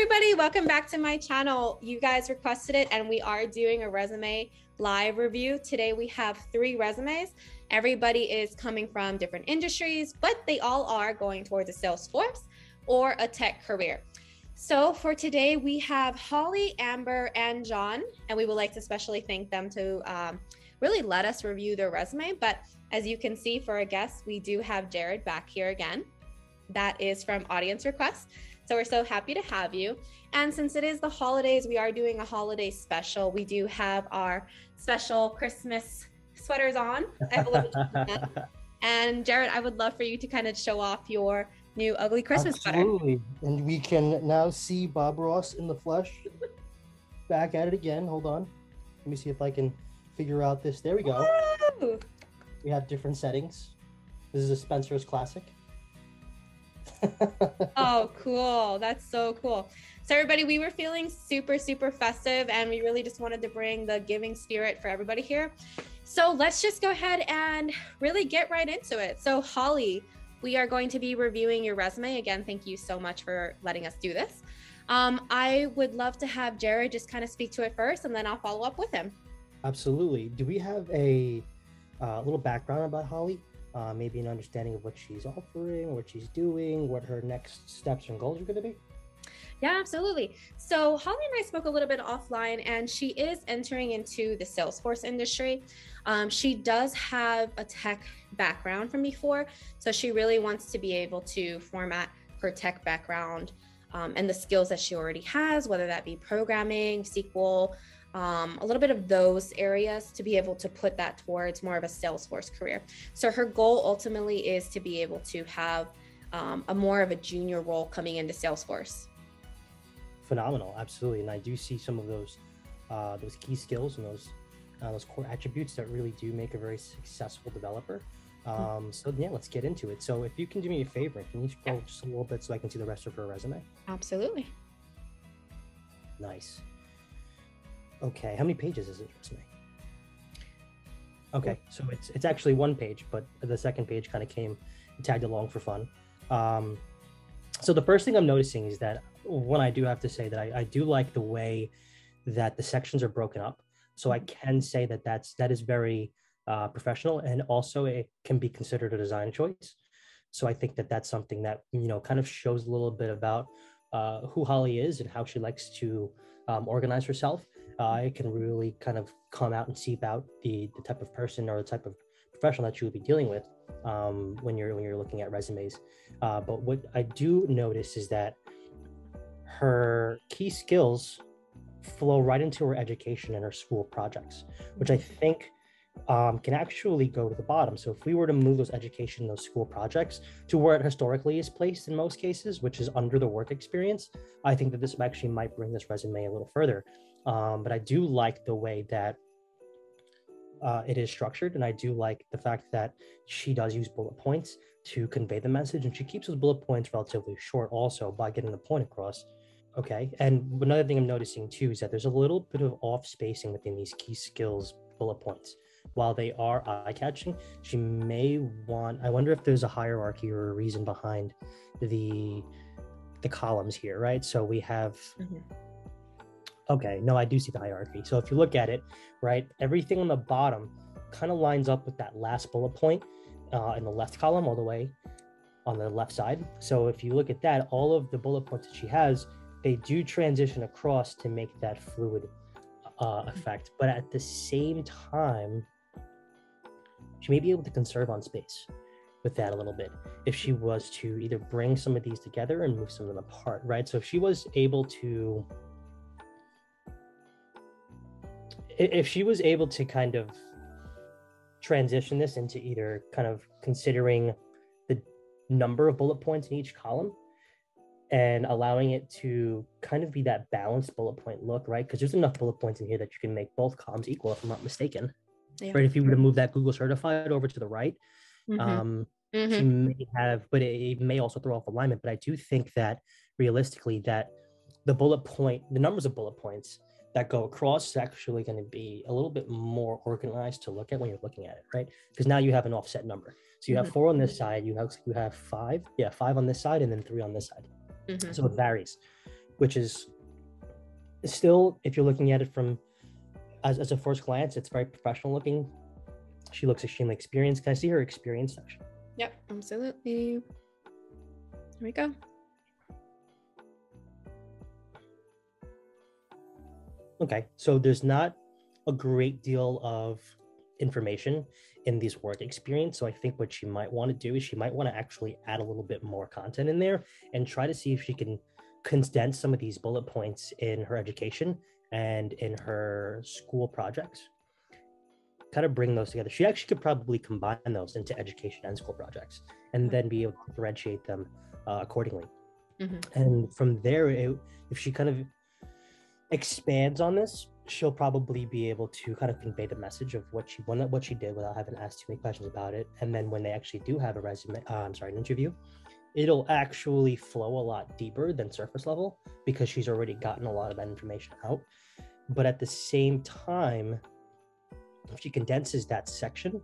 everybody, welcome back to my channel. You guys requested it and we are doing a resume live review. Today we have three resumes. Everybody is coming from different industries, but they all are going towards a Salesforce or a tech career. So for today, we have Holly, Amber, and John, and we would like to especially thank them to um, really let us review their resume. But as you can see for a guest, we do have Jared back here again. That is from audience request. So we're so happy to have you. And since it is the holidays, we are doing a holiday special. We do have our special Christmas sweaters on. and Jared, I would love for you to kind of show off your new ugly Christmas Absolutely. sweater. And we can now see Bob Ross in the flesh. Back at it again. Hold on. Let me see if I can figure out this. There we go. Woo! We have different settings. This is a Spencer's classic. Oh, cool. That's so cool. So, everybody, we were feeling super, super festive, and we really just wanted to bring the giving spirit for everybody here. So, let's just go ahead and really get right into it. So, Holly, we are going to be reviewing your resume. Again, thank you so much for letting us do this. Um, I would love to have Jared just kind of speak to it first, and then I'll follow up with him. Absolutely. Do we have a uh, little background about Holly? Uh, maybe an understanding of what she's offering, what she's doing, what her next steps and goals are going to be? Yeah, absolutely. So Holly and I spoke a little bit offline, and she is entering into the Salesforce industry. Um, she does have a tech background from before, so she really wants to be able to format her tech background um, and the skills that she already has, whether that be programming, SQL, um, a little bit of those areas to be able to put that towards more of a Salesforce career. So her goal ultimately is to be able to have um, a more of a junior role coming into Salesforce. Phenomenal, absolutely, and I do see some of those uh, those key skills and those uh, those core attributes that really do make a very successful developer. Hmm. Um, so yeah, let's get into it. So if you can do me a favor, can you scroll yeah. just a little bit so I can see the rest of her resume? Absolutely. Nice. Okay, how many pages is it resume? Okay, so it's it's actually one page, but the second page kind of came tagged along for fun. Um, so the first thing I'm noticing is that one, I do have to say that I, I do like the way that the sections are broken up. So I mm-hmm. can say that that's that is very uh, professional, and also it can be considered a design choice. So I think that that's something that you know kind of shows a little bit about uh, who Holly is and how she likes to um, organize herself uh, it can really kind of come out and seep out the, the type of person or the type of professional that you would be dealing with um, when you're when you're looking at resumes. Uh, but what I do notice is that her key skills flow right into her education and her school projects, which I think um, can actually go to the bottom. So if we were to move those education, those school projects to where it historically is placed in most cases, which is under the work experience, I think that this actually might bring this resume a little further. Um, but I do like the way that uh, it is structured, and I do like the fact that she does use bullet points to convey the message, and she keeps those bullet points relatively short, also by getting the point across. Okay, and another thing I'm noticing too is that there's a little bit of off spacing within these key skills bullet points. While they are eye catching, she may want. I wonder if there's a hierarchy or a reason behind the the columns here, right? So we have. Mm-hmm Okay, no, I do see the hierarchy. So if you look at it, right, everything on the bottom kind of lines up with that last bullet point uh, in the left column all the way on the left side. So if you look at that, all of the bullet points that she has, they do transition across to make that fluid uh, effect. But at the same time, she may be able to conserve on space with that a little bit if she was to either bring some of these together and move some of them apart, right? So if she was able to if she was able to kind of transition this into either kind of considering the number of bullet points in each column and allowing it to kind of be that balanced bullet point look, right? Because there's enough bullet points in here that you can make both columns equal, if I'm not mistaken. Yeah. Right. If you were to move that Google certified over to the right, mm-hmm. um, mm-hmm. she may have, but it, it may also throw off alignment. But I do think that realistically, that the bullet point, the numbers of bullet points that go across is actually going to be a little bit more organized to look at when you're looking at it, right? Because now you have an offset number. So you have mm-hmm. four on this side, you have you have five, yeah, five on this side, and then three on this side. Mm-hmm. So it varies. which is still, if you're looking at it from as, as a first glance, it's very professional looking. She looks extremely experienced. Can I see her experience section? Yep, absolutely. Here we go. Okay, so there's not a great deal of information in these work experience. So I think what she might want to do is she might want to actually add a little bit more content in there and try to see if she can condense some of these bullet points in her education and in her school projects. Kind of bring those together. She actually could probably combine those into education and school projects and mm-hmm. then be able to differentiate them uh, accordingly. Mm-hmm. And from there, it, if she kind of expands on this, she'll probably be able to kind of convey the message of what she what she did without having to ask too many questions about it. And then when they actually do have a resume, uh, I'm sorry, an interview, it'll actually flow a lot deeper than surface level because she's already gotten a lot of that information out. But at the same time, if she condenses that section,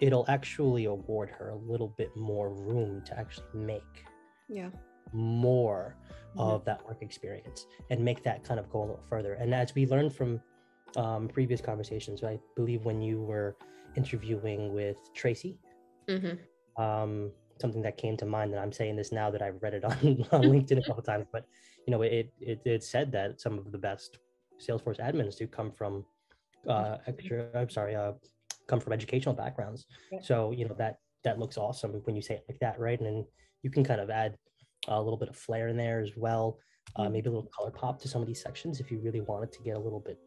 it'll actually award her a little bit more room to actually make yeah more mm-hmm. of that work experience and make that kind of go a little further. And as we learned from um, previous conversations, I believe when you were interviewing with Tracy, mm-hmm. um, something that came to mind, and I'm saying this now that I've read it on, on LinkedIn a couple times, but you know, it, it it said that some of the best Salesforce admins do come from uh, extra, I'm sorry, uh, come from educational backgrounds. So you know that that looks awesome when you say it like that, right? And then you can kind of add a little bit of flair in there as well. Uh, mm-hmm. maybe a little color pop to some of these sections if you really wanted to get a little bit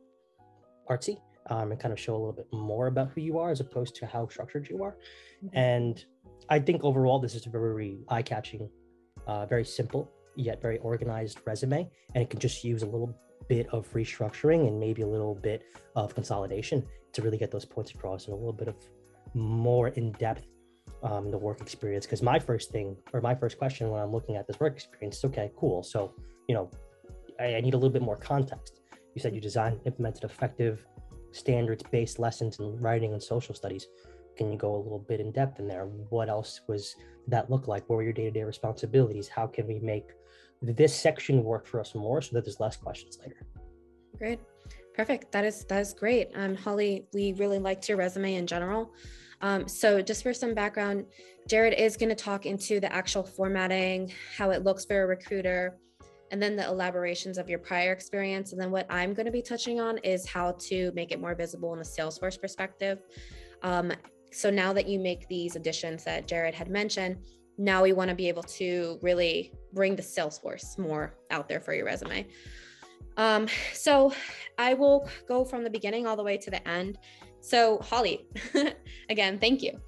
artsy um, and kind of show a little bit more about who you are as opposed to how structured you are. Mm-hmm. And I think overall, this is a very eye catching, uh, very simple yet very organized resume. And it can just use a little bit of restructuring and maybe a little bit of consolidation to really get those points across and a little bit of more in depth um, the work experience. Because my first thing or my first question when i'm looking at this work experience is okay cool. So you know I, I need a little bit more context. You said you designed implemented effective standards based lessons in writing and social studies can you go a little bit in depth in there? What else was that look like? What were your day-to-day responsibilities? How can we make this section work for us more so that there's less questions later? Great. Perfect. That is that is great. Um holly we really liked your resume in general. Um, so, just for some background, Jared is going to talk into the actual formatting, how it looks for a recruiter, and then the elaborations of your prior experience. And then what I'm going to be touching on is how to make it more visible in the Salesforce perspective. Um, so, now that you make these additions that Jared had mentioned, now we want to be able to really bring the Salesforce more out there for your resume. Um, so I will go from the beginning all the way to the end so, Holly, again, thank you.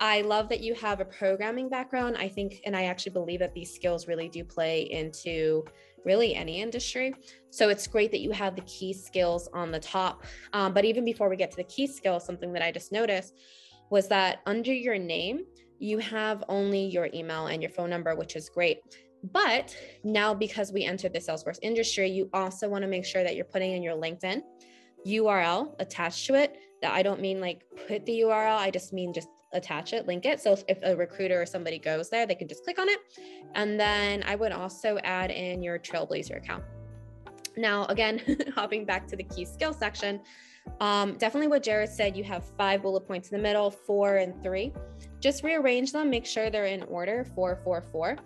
I love that you have a programming background. I think, and I actually believe that these skills really do play into really any industry. So it's great that you have the key skills on the top. Um, but even before we get to the key skills, something that I just noticed was that under your name, you have only your email and your phone number, which is great. But now, because we entered the Salesforce industry, you also want to make sure that you're putting in your LinkedIn URL attached to it that I don't mean like put the URL, I just mean just attach it, link it. So if, a recruiter or somebody goes there, they can just click on it. And then I would also add in your Trailblazer account. Now, again, hopping back to the key skill section, um, definitely what Jared said, you have five bullet points in the middle, four and three. Just rearrange them, make sure they're in order, four, four, four.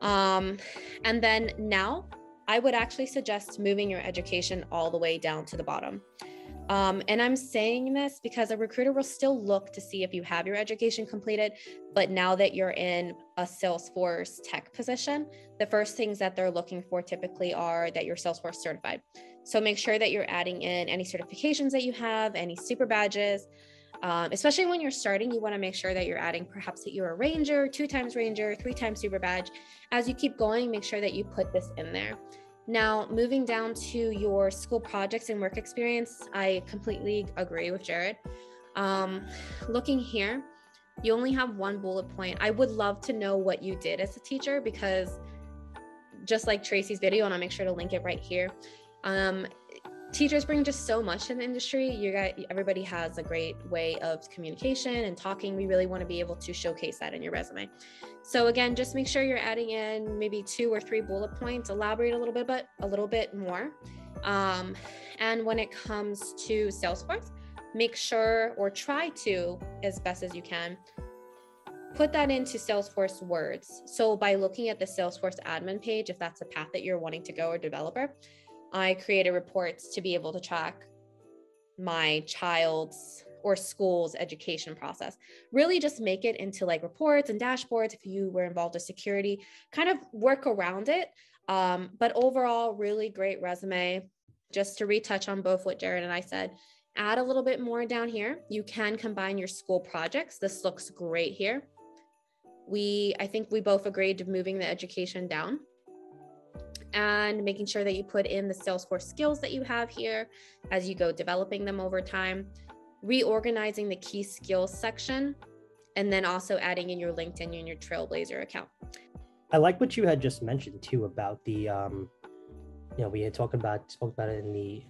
Um, and then now I would actually suggest moving your education all the way down to the bottom. Um, and I'm saying this because a recruiter will still look to see if you have your education completed. But now that you're in a Salesforce tech position, the first things that they're looking for typically are that you're Salesforce certified. So make sure that you're adding in any certifications that you have, any super badges. Um, especially when you're starting, you want to make sure that you're adding perhaps that you're a ranger, two times ranger, three times super badge. As you keep going, make sure that you put this in there. Now, moving down to your school projects and work experience, I completely agree with Jared. Um, looking here, you only have one bullet point. I would love to know what you did as a teacher because just like Tracy's video, and I'll make sure to link it right here. Um, teachers bring just so much in the industry. You got everybody has a great way of communication and talking. We really want to be able to showcase that in your resume. So again, just make sure you're adding in maybe two or three bullet points, elaborate a little bit, but a little bit more. Um, and when it comes to Salesforce, make sure or try to, as best as you can, put that into Salesforce words. So by looking at the Salesforce admin page, if that's the path that you're wanting to go or developer, I created reports to be able to track my child's or school's education process. Really just make it into like reports and dashboards if you were involved with security, kind of work around it. Um, but overall, really great resume. Just to retouch on both what Jared and I said, add a little bit more down here. You can combine your school projects. This looks great here. We, I think we both agreed to moving the education down and making sure that you put in the Salesforce skills that you have here as you go developing them over time, reorganizing the key skills section, and then also adding in your LinkedIn and your Trailblazer account. I like what you had just mentioned too about the, um, you know, we had talked about spoke about it in the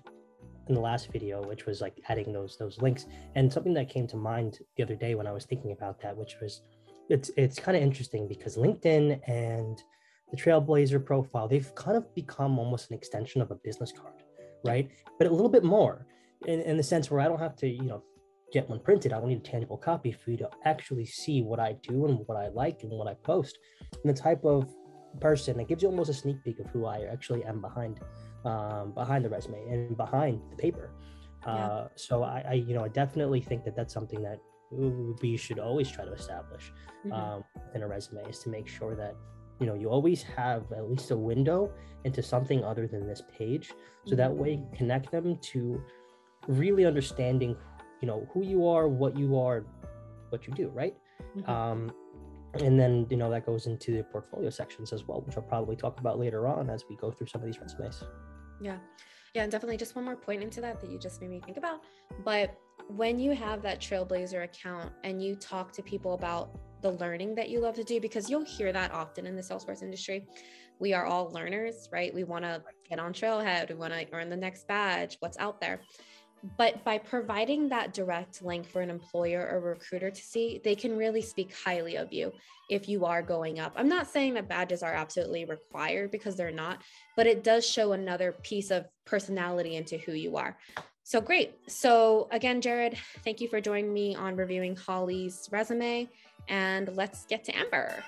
in the last video, which was like adding those those links. And something that came to mind the other day when I was thinking about that, which was it's it's kind of interesting because LinkedIn and the Trailblazer profile, they've kind of become almost an extension of a business card, right? But a little bit more in, in the sense where I don't have to, you know, get one printed. I don't need a tangible copy for you to actually see what I do and what I like and what I post. And the type of person that gives you almost a sneak peek of who I actually am behind um, behind the resume and behind the paper. Uh, yeah. So I, I, you know, I definitely think that that's something that we should always try to establish mm-hmm. um, in a resume is to make sure that you know you always have at least a window into something other than this page. So that way mm-hmm. connect them to really understanding you know who you are what you are what you do right? Mm-hmm. um, and then you know that goes into the portfolio sections as well which i'll probably talk about later on as we go through some of these resumes. Yeah. Yeah and definitely just one more point into that that you just made me think about. But when you have that trailblazer account and you talk to people about the learning that you love to do because you'll hear that often in the salesforce industry we are all learners right we want to get on trailhead we want to earn the next badge what's out there but by providing that direct link for an employer or recruiter to see, they can really speak highly of you if you are going up. I'm not saying that badges are absolutely required because they're not, but it does show another piece of personality into who you are. So great. So again, Jared, thank you for joining me on reviewing Holly's resume. And let's get to Amber.